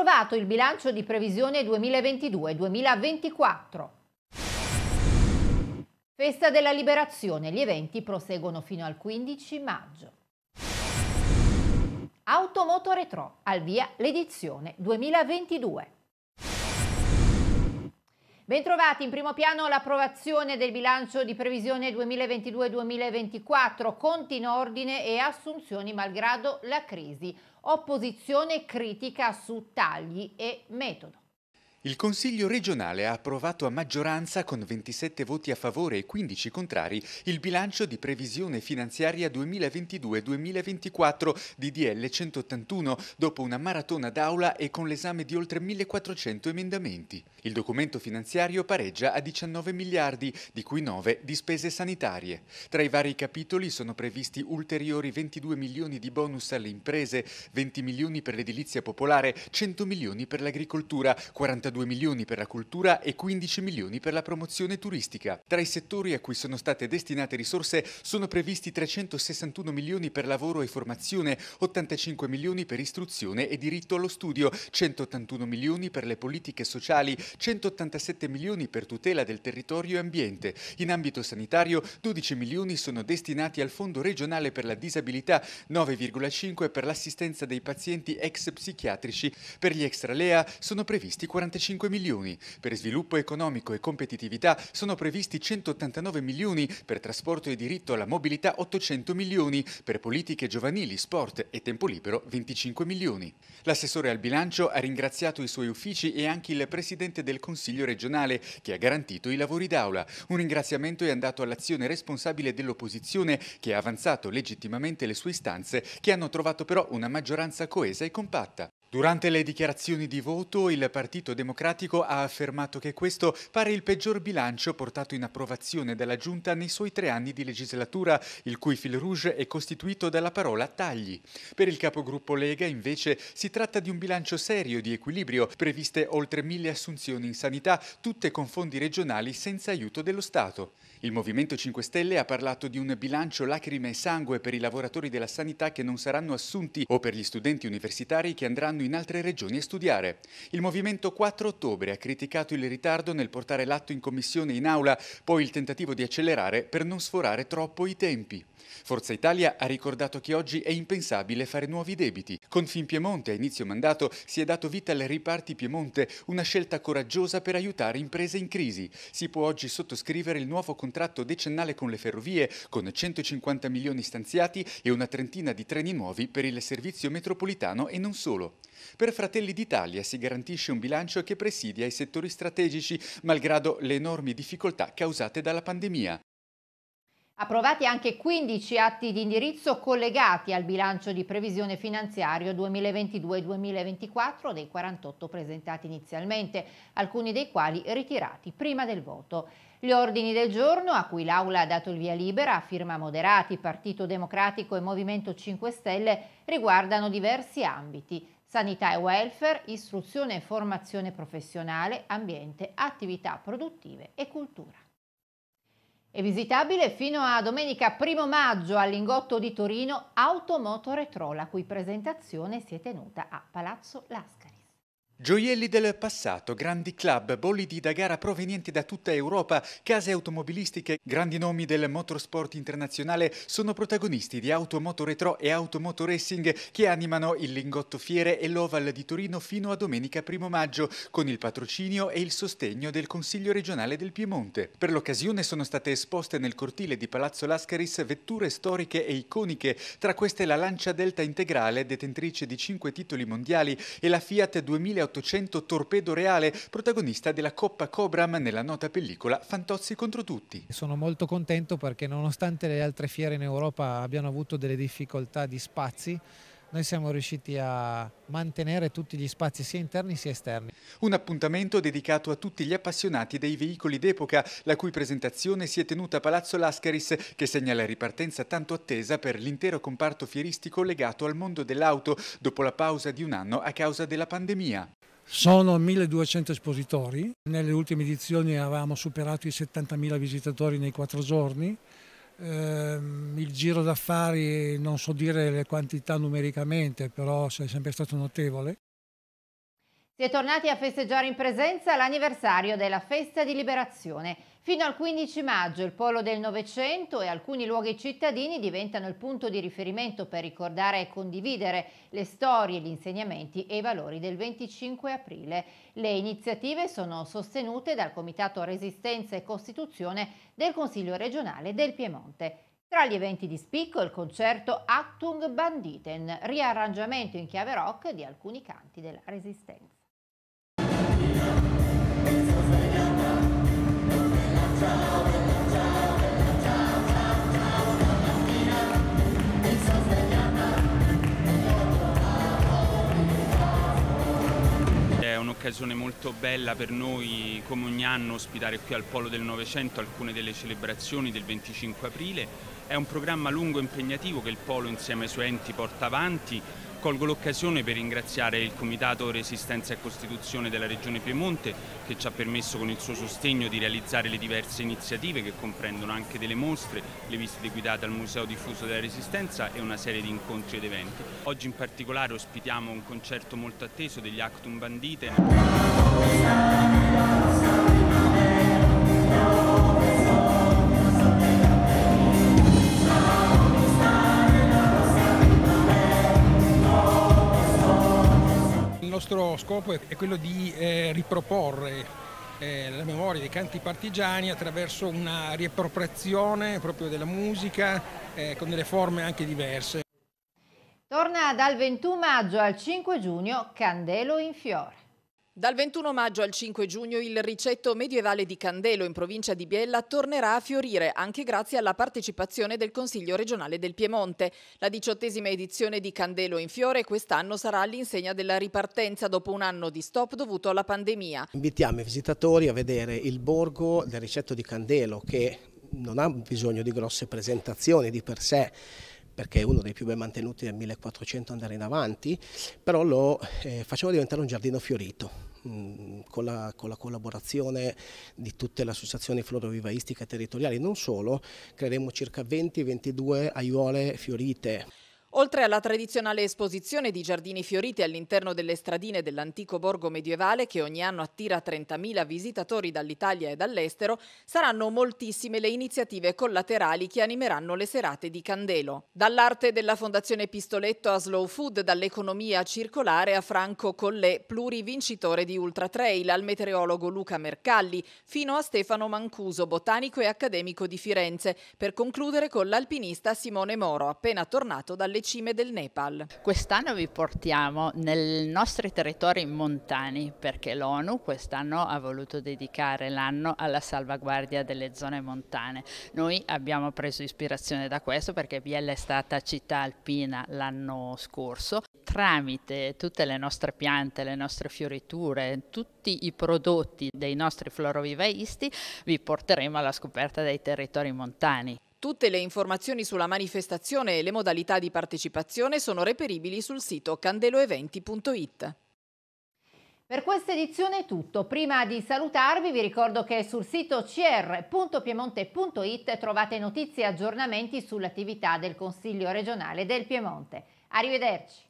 Approvato il bilancio di previsione 2022-2024. Festa della Liberazione, gli eventi proseguono fino al 15 maggio. Automoto Retro, al via l'edizione 2022. Bentrovati, in primo piano l'approvazione del bilancio di previsione 2022-2024, conti in ordine e assunzioni malgrado la crisi, opposizione critica su tagli e metodo. Il Consiglio regionale ha approvato a maggioranza con 27 voti a favore e 15 contrari il bilancio di previsione finanziaria 2022-2024 di DL 181 dopo una maratona d'aula e con l'esame di oltre 1400 emendamenti. Il documento finanziario pareggia a 19 miliardi, di cui 9 di spese sanitarie. Tra i vari capitoli sono previsti ulteriori 22 milioni di bonus alle imprese, 20 milioni per l'edilizia popolare, 100 milioni per l'agricoltura, 42 32 milioni per la cultura e 15 milioni per la promozione turistica. Tra i settori a cui sono state destinate risorse sono previsti 361 milioni per lavoro e formazione, 85 milioni per istruzione e diritto allo studio, 181 milioni per le politiche sociali, 187 milioni per tutela del territorio e ambiente. In ambito sanitario 12 milioni sono destinati al Fondo regionale per la disabilità, 9,5 per l'assistenza dei pazienti ex psichiatrici. Per gli extralea sono previsti 45 45 milioni. Per sviluppo economico e competitività sono previsti 189 milioni, per trasporto e diritto alla mobilità 800 milioni, per politiche giovanili, sport e tempo libero 25 milioni. L'assessore al bilancio ha ringraziato i suoi uffici e anche il presidente del Consiglio regionale che ha garantito i lavori d'aula. Un ringraziamento è andato all'azione responsabile dell'opposizione che ha avanzato legittimamente le sue istanze che hanno trovato però una maggioranza coesa e compatta. Durante le dichiarazioni di voto il Partito Democratico ha affermato che questo pare il peggior bilancio portato in approvazione dalla Giunta nei suoi tre anni di legislatura, il cui fil rouge è costituito dalla parola tagli. Per il capogruppo Lega invece si tratta di un bilancio serio di equilibrio, previste oltre mille assunzioni in sanità, tutte con fondi regionali senza aiuto dello Stato. Il Movimento 5 Stelle ha parlato di un bilancio lacrime e sangue per i lavoratori della sanità che non saranno assunti o per gli studenti universitari che andranno in altre regioni a studiare. Il Movimento 4 Ottobre ha criticato il ritardo nel portare l'atto in commissione in aula, poi il tentativo di accelerare per non sforare troppo i tempi. Forza Italia ha ricordato che oggi è impensabile fare nuovi debiti. Con Finpiemonte a inizio mandato si è dato vita alle riparti Piemonte, una scelta coraggiosa per aiutare imprese in crisi. Si può oggi sottoscrivere il nuovo contratto decennale con le ferrovie, con 150 milioni stanziati e una trentina di treni nuovi per il servizio metropolitano e non solo. Per Fratelli d'Italia si garantisce un bilancio che presidia i settori strategici, malgrado le enormi difficoltà causate dalla pandemia. Approvati anche 15 atti di indirizzo collegati al bilancio di previsione finanziario 2022-2024 dei 48 presentati inizialmente, alcuni dei quali ritirati prima del voto. Gli ordini del giorno, a cui l'Aula ha dato il via libera a firma Moderati, Partito Democratico e Movimento 5 Stelle, riguardano diversi ambiti. Sanità e welfare, istruzione e formazione professionale, ambiente, attività produttive e cultura. È visitabile fino a domenica 1 maggio al Lingotto di Torino Automoto Retro, la cui presentazione si è tenuta a Palazzo Lascari. Gioielli del passato, grandi club, bolidi da gara provenienti da tutta Europa, case automobilistiche, grandi nomi del motorsport internazionale sono protagonisti di Automoto Retro e Automoto Racing che animano il Lingotto Fiere e l'Oval di Torino fino a domenica 1 maggio con il patrocinio e il sostegno del Consiglio regionale del Piemonte. Per l'occasione sono state esposte nel cortile di Palazzo Lascaris vetture storiche e iconiche, tra queste la Lancia Delta Integrale, detentrice di 5 titoli mondiali, e la Fiat 2008 1800 Torpedo Reale, protagonista della Coppa Cobram nella nota pellicola Fantozzi contro tutti. Sono molto contento perché nonostante le altre fiere in Europa abbiano avuto delle difficoltà di spazi, noi siamo riusciti a mantenere tutti gli spazi sia interni sia esterni. Un appuntamento dedicato a tutti gli appassionati dei veicoli d'epoca, la cui presentazione si è tenuta a Palazzo Lascaris, che segna la ripartenza tanto attesa per l'intero comparto fieristico legato al mondo dell'auto dopo la pausa di un anno a causa della pandemia. Sono 1200 espositori, nelle ultime edizioni avevamo superato i 70.000 visitatori nei quattro giorni, il giro d'affari non so dire le quantità numericamente, però è sempre stato notevole. Si è tornati a festeggiare in presenza l'anniversario della festa di liberazione. Fino al 15 maggio il polo del Novecento e alcuni luoghi cittadini diventano il punto di riferimento per ricordare e condividere le storie, gli insegnamenti e i valori del 25 aprile. Le iniziative sono sostenute dal Comitato Resistenza e Costituzione del Consiglio regionale del Piemonte. Tra gli eventi di spicco il concerto Actung Banditen, riarrangiamento in chiave rock di alcuni canti della Resistenza. Un'occasione molto bella per noi come ogni anno ospitare qui al Polo del Novecento alcune delle celebrazioni del 25 aprile. È un programma lungo e impegnativo che il Polo insieme ai suoi enti porta avanti Colgo l'occasione per ringraziare il Comitato Resistenza e Costituzione della Regione Piemonte che ci ha permesso con il suo sostegno di realizzare le diverse iniziative che comprendono anche delle mostre, le visite guidate al Museo Diffuso della Resistenza e una serie di incontri ed eventi. Oggi in particolare ospitiamo un concerto molto atteso degli Actum Bandite. Nostro scopo è quello di eh, riproporre eh, la memoria dei canti partigiani attraverso una riappropriazione proprio della musica eh, con delle forme anche diverse. Torna dal 21 maggio al 5 giugno Candelo in fiore. Dal 21 maggio al 5 giugno il ricetto medievale di Candelo in provincia di Biella tornerà a fiorire anche grazie alla partecipazione del Consiglio regionale del Piemonte. La diciottesima edizione di Candelo in fiore quest'anno sarà all'insegna della ripartenza dopo un anno di stop dovuto alla pandemia. Invitiamo i visitatori a vedere il borgo del ricetto di Candelo che non ha bisogno di grosse presentazioni di per sé perché è uno dei più ben mantenuti del 1400 andare in avanti, però lo eh, facciamo diventare un giardino fiorito Mm, con la, con la, collaborazione di tutte le associazioni florovivaistiche territoriali, non solo, creeremo circa 20-22 aiuole fiorite. Oltre alla tradizionale esposizione di giardini fioriti all'interno delle stradine dell'antico borgo medievale che ogni anno attira 30.000 visitatori dall'Italia e dall'estero, saranno moltissime le iniziative collaterali che animeranno le serate di Candelo. Dall'arte della Fondazione Pistoletto a Slow Food, dall'economia circolare a Franco Collè, plurivincitore di Ultra Trail, al meteorologo Luca Mercalli, fino a Stefano Mancuso, botanico e accademico di Firenze, per concludere con l'alpinista Simone Moro, appena tornato dalle alle cime del Nepal. Quest'anno vi portiamo nei nostri territori montani perché l'ONU quest'anno ha voluto dedicare l'anno alla salvaguardia delle zone montane. Noi abbiamo preso ispirazione da questo perché Biella è stata città alpina l'anno scorso. Tramite tutte le nostre piante, le nostre fioriture, tutti i prodotti dei nostri florovivaisti vi porteremo alla scoperta dei territori montani. Tutte le informazioni sulla manifestazione e le modalità di partecipazione sono reperibili sul sito candeloeventi.it. Per questa edizione è tutto. Prima di salutarvi vi ricordo che sul sito cr.piemonte.it trovate notizie e aggiornamenti sull'attività del Consiglio regionale del Piemonte. Arrivederci.